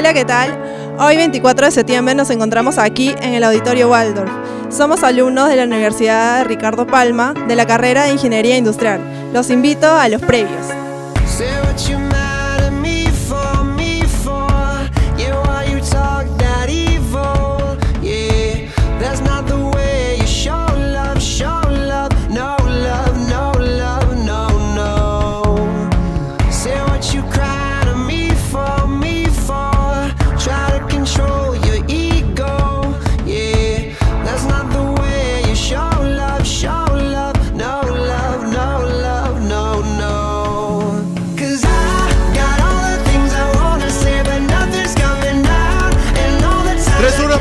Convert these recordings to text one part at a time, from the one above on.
Hola, ¿qué tal? Hoy 24 de septiembre nos encontramos aquí en el Auditorio Waldorf. Somos alumnos de la Universidad Ricardo Palma de la carrera de Ingeniería Industrial. Los invito a los previos.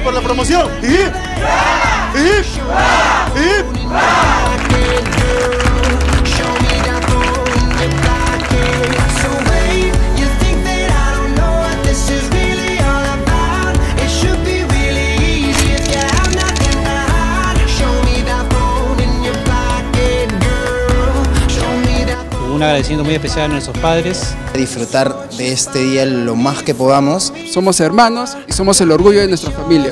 Por la promoción. ¿Y? ¿Y? Un agradecimiento muy especial a nuestros padres. Disfrutar de este día lo más que podamos. Somos hermanos y somos el orgullo de nuestra familia.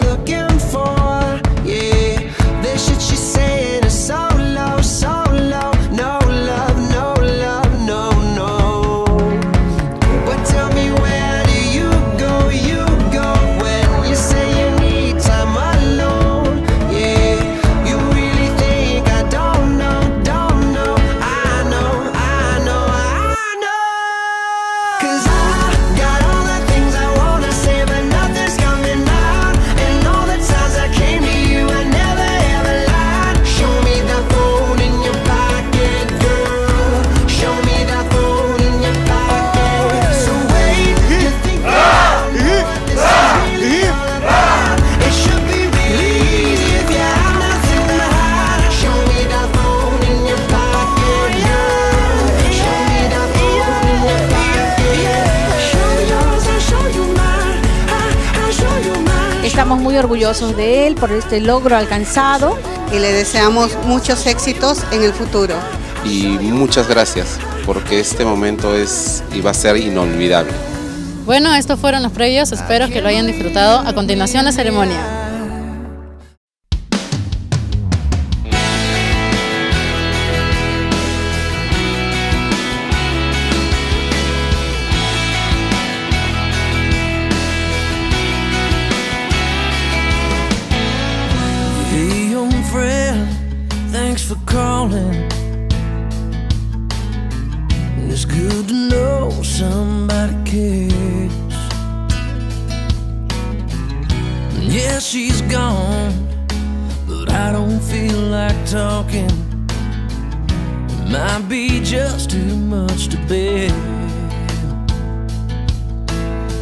Estamos muy orgullosos de él por este logro alcanzado. Y le deseamos muchos éxitos en el futuro. Y muchas gracias, porque este momento es y va a ser inolvidable. Bueno, estos fueron los previos, espero que lo hayan disfrutado. A continuación la ceremonia. For calling. And It's good to know somebody cares. Yeah, she's gone, but I don't feel like talking. It might be just too much to bear.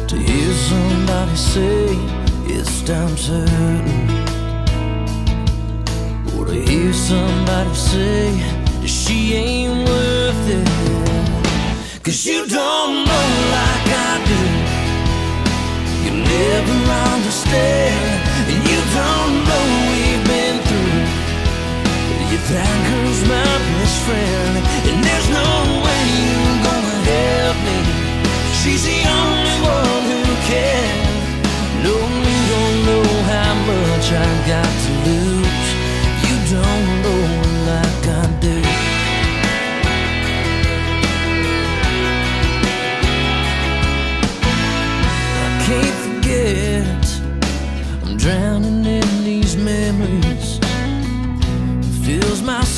To hear somebody say it's time certain to hear somebody say that she ain't worth it. Cause you don't know like I do. You never understand, and you don't know we've been through. You that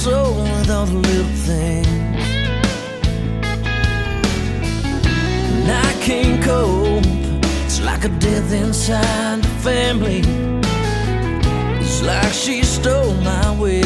soul with all the little things. And I can't cope, it's like a death inside the family. It's like she stole my way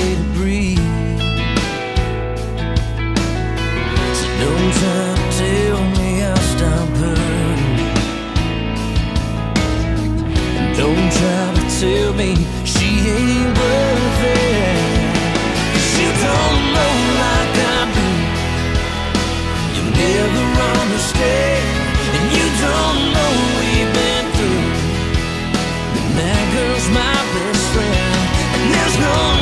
know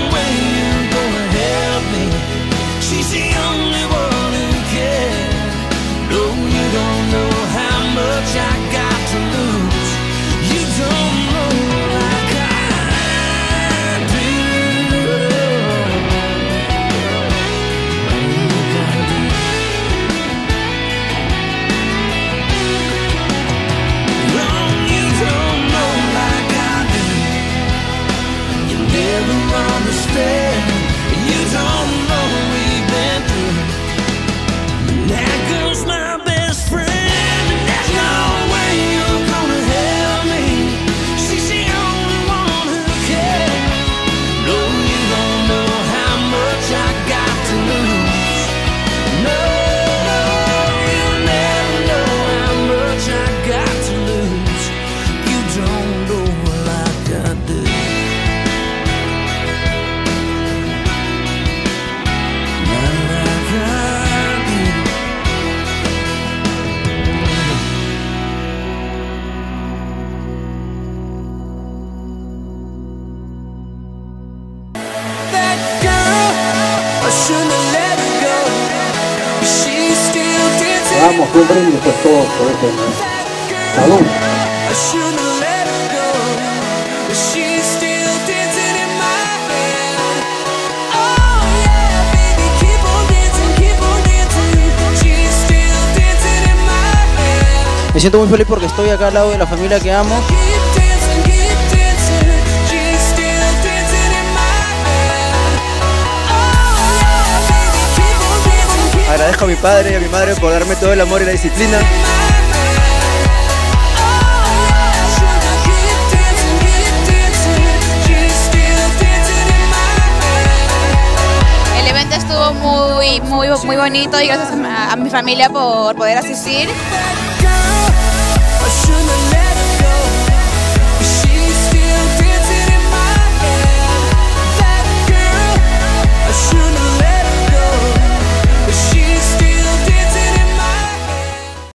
my head. Me siento muy feliz porque estoy acá al lado de la familia que amo. Agradezco a mi padre y a mi madre por darme todo el amor y la disciplina. El evento estuvo muy, muy, muy bonito y gracias a, a mi familia por poder asistir.